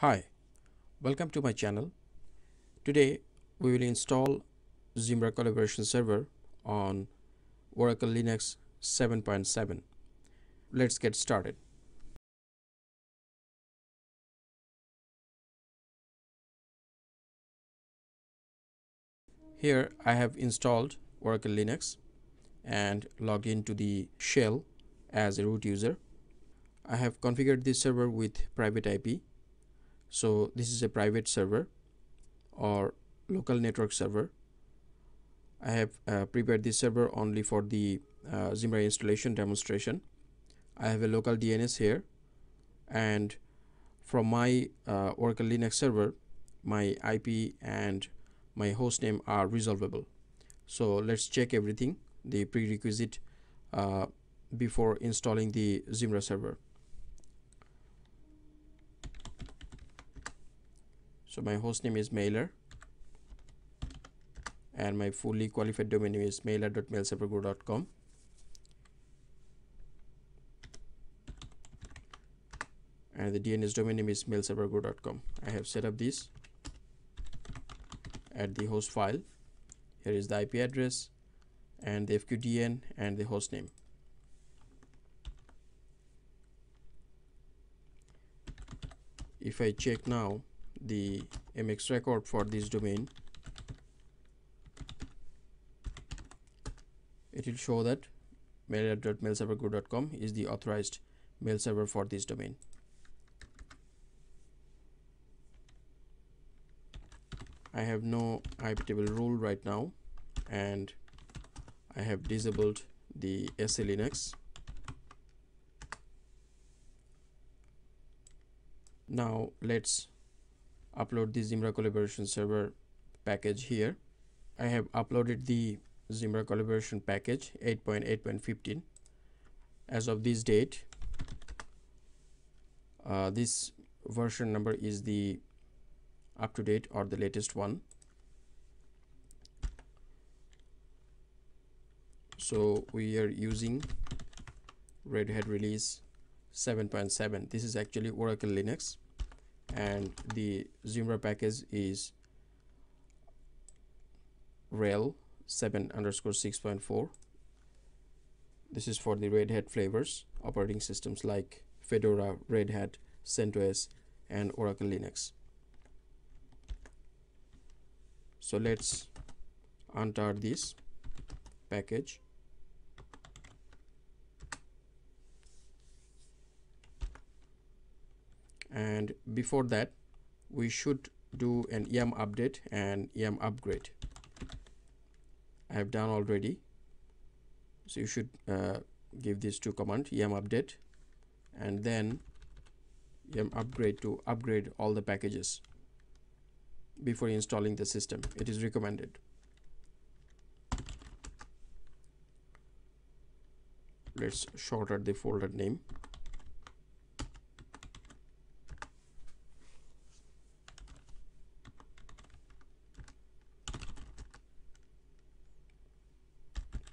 Hi, welcome to my channel. Today we will install Zimbra Collaboration Server on Oracle Linux 7.7. Let's get started. Here I have installed Oracle Linux and logged into the shell as a root user. I have configured this server with private IP. So this is a private server or local network server. I have uh, prepared this server only for the uh, installation demonstration. I have a local DNS here and from my uh, Oracle Linux server my IP and my hostname are resolvable so let's check everything the prerequisite uh, before installing the Zimbra server so my hostname is mailer. And my fully qualified domain name is mailer.mailserverguru.com and the DNS domain name is mailserverguru.com I have set up this at the host file. Here is the IP address and the FQDN and the host name. If I check now the MX record for this domain. It will show that mail.mailserverguru.com is the authorized mail server for this domain. I have no IP table rule right now and I have disabled the SE Linux. Now let's upload the Zimbra collaboration server package here. I have uploaded the Zimbra collaboration package 8.8.15 as of this date. Uh, this version number is the up to date or the latest one. So we are using Red Hat release 7.7 this is actually Oracle Linux and the Zimbra package is RHEL 7 underscore 6.4 this is for the Red Hat flavors operating systems like Fedora, Red Hat, CentOS and Oracle Linux. So let's untar this package and before that we should do an yum update and yum upgrade. I have done already. So you should uh, give these two command yum update and then yum upgrade to upgrade all the packages before installing the system. It is recommended. Let's shorten the folder name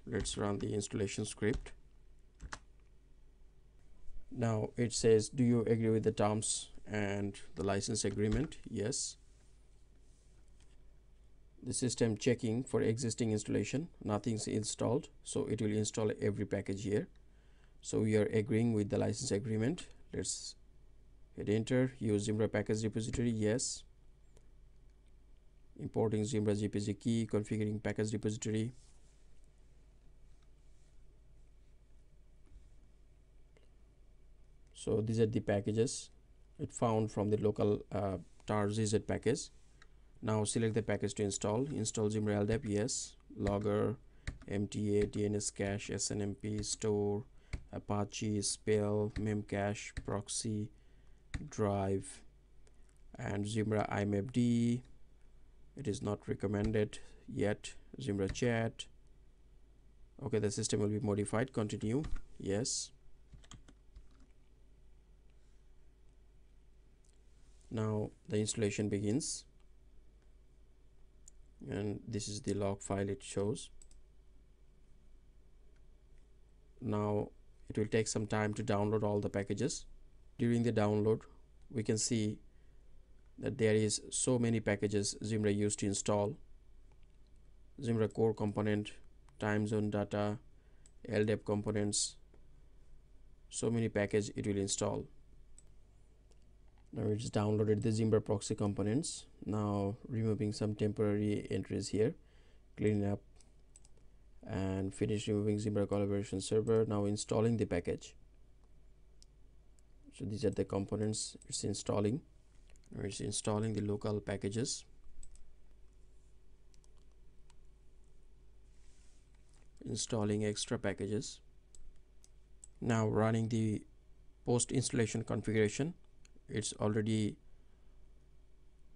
let's run the installation script. Now it says do you agree with the terms and the license agreement? Yes. The system checking for existing installation nothing's installed so it will install every package here. So we are agreeing with the license agreement. Let's hit enter. Use Zimbra package repository. Yes. Importing Zimbra GPG key configuring package repository so these are the packages. It found from the local uh, tar zz package. Now select the package to install. Install LDAP yes. Logger MTA DNS cache SNMP store Apache spell memcache proxy drive and Zimbra IMAPD it is not recommended yet. Zimbra chat. Okay the system will be modified. Continue. Yes now the installation begins. And this is the log file it shows. Now it will take some time to download all the packages. During the download we can see that there is so many packages Zimbra used to install. Zimbra core component time zone data LDAP components. So many package it will install now it's downloaded the Zimbra proxy components. Now removing some temporary entries here. Cleaning up. And finish removing Zimbra collaboration server. Now installing the package. So these are the components it's installing. Now it's installing the local packages. Installing extra packages. Now running the post installation configuration it's already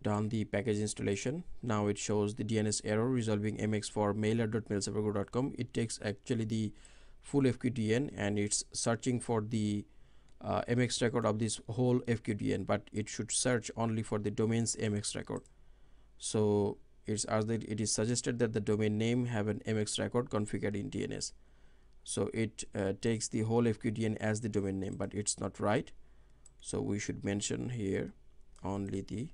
done the package installation. Now it shows the DNS error resolving mx for mailer.mailserverguru.com it takes actually the full FQDN and it's searching for the uh, mx record of this whole FQDN but it should search only for the domain's mx record. So it's as that it is suggested that the domain name have an mx record configured in DNS so it uh, takes the whole FQDN as the domain name but it's not right so we should mention here only the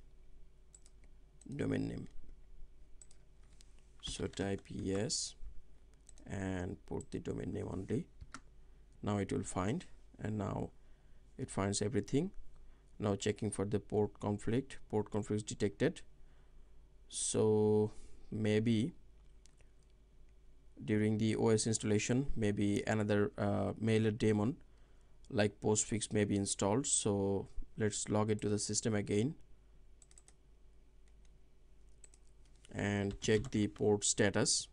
domain name. So type yes and put the domain name only. Now it will find and now it finds everything. Now checking for the port conflict port conflict detected. So maybe during the OS installation maybe another uh, mailer daemon like postfix may be installed. So let's log into the system again and check the port status.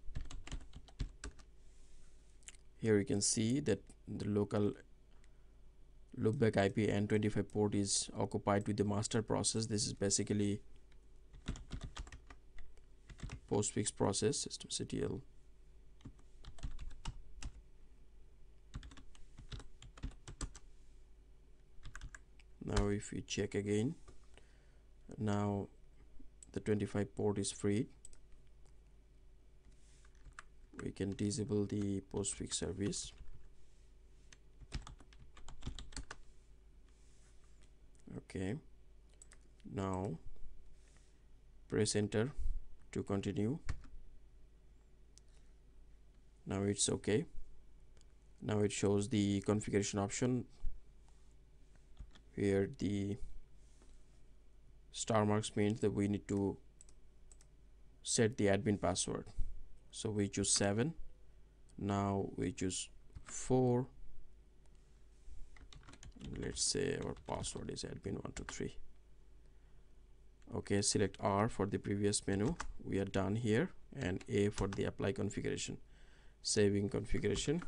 Here you can see that the local loopback IP N25 port is occupied with the master process. This is basically postfix process systemctl now if we check again. Now the 25 port is free we can disable the postfix service. Okay. Now press enter to continue. Now it's okay. Now it shows the configuration option here the star marks means that we need to set the admin password. So we choose 7 now we choose 4 let's say our password is admin123 okay select R for the previous menu. We are done here. And A for the apply configuration. Saving configuration.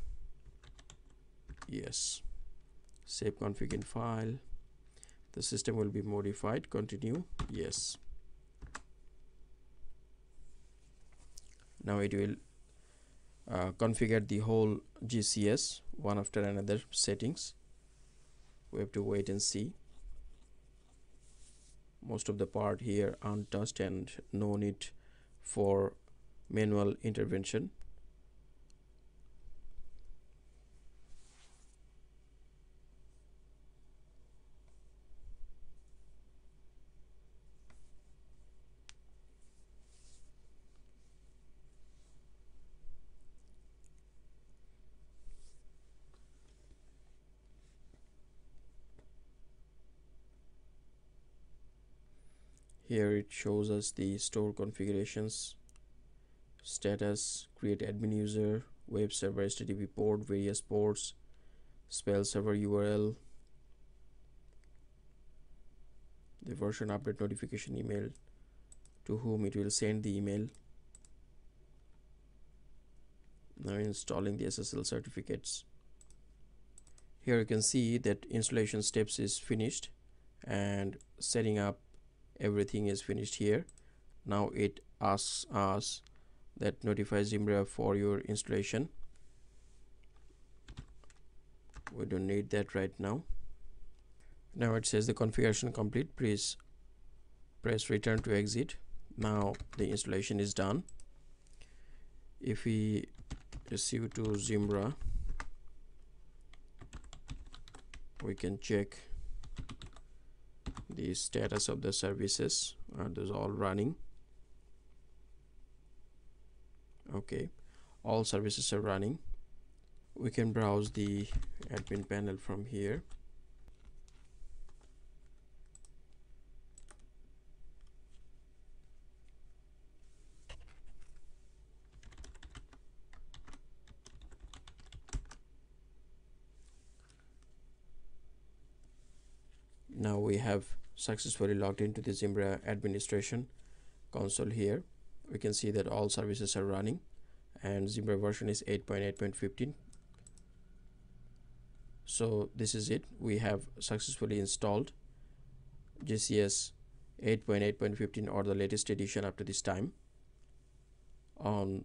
Yes. Save config in file the system will be modified. Continue. Yes. Now it will uh, configure the whole ZCS one after another settings. We have to wait and see. Most of the part here untouched and no need for manual intervention here it shows us the store configurations status create admin user web server http port various ports spell server url the version update notification email to whom it will send the email. Now installing the ssl certificates. Here you can see that installation steps is finished and setting up everything is finished here. Now it asks us that notify Zimbra for your installation. We don't need that right now. Now it says the configuration complete. Please press return to exit. Now the installation is done. If we receive to Zimbra we can check the status of the services. Uh, are those all running. Okay. All services are running. We can browse the admin panel from here. Now we have successfully logged into the Zimbra administration console here. We can see that all services are running and Zimbra version is 8.8.15 so this is it. We have successfully installed ZCS 8.8.15 or the latest edition up to this time on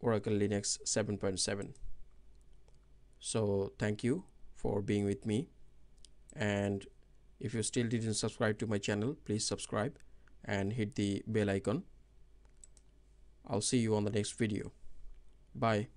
Oracle Linux 7.7 so thank you for being with me and if you still didn't subscribe to my channel please subscribe and hit the bell icon. I'll see you on the next video. Bye